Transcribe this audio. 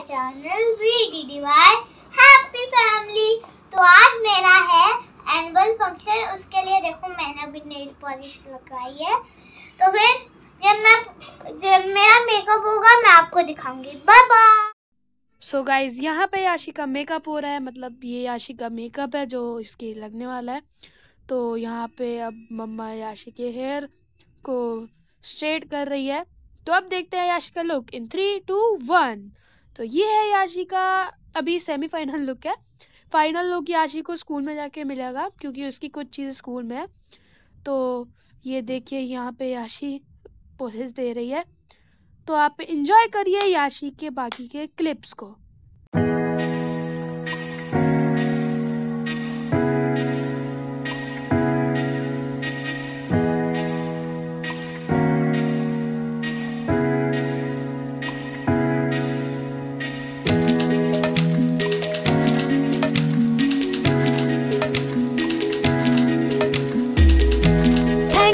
Channel वीडीडीवाई happy family तो आज मेरा है एनुअल फ़ंक्शन उसके लिए देखो मैंने अभी नेल पॉलिश लगाई है। तो फिर जब मैं, जब मेरा मेकअप होगा, मैं आपको दिखाऊँगी। बाय बाय सो गाइज़ यहाँ पे याशी का मेकअप हो रहा है। मतलब ये याशी का मेकअप है जो इसके लगने वाला है। तो यहाँ पे अब मम्मा याशी के हेयर को स्ट्रेट कर रही है। तो अब देखते हैं याशी का look in three two one तो ये है याशी का अभी सेमीफाइनल लुक है। फाइनल लुक याशी को स्कूल में जाके मिलेगा क्योंकि उसकी कुछ चीज़ें स्कूल में है। तो ये देखिए यहाँ पे याशी पोसेस दे रही है। तो आप इंजॉय करिए याशी के बाकी के क्लिप्स को।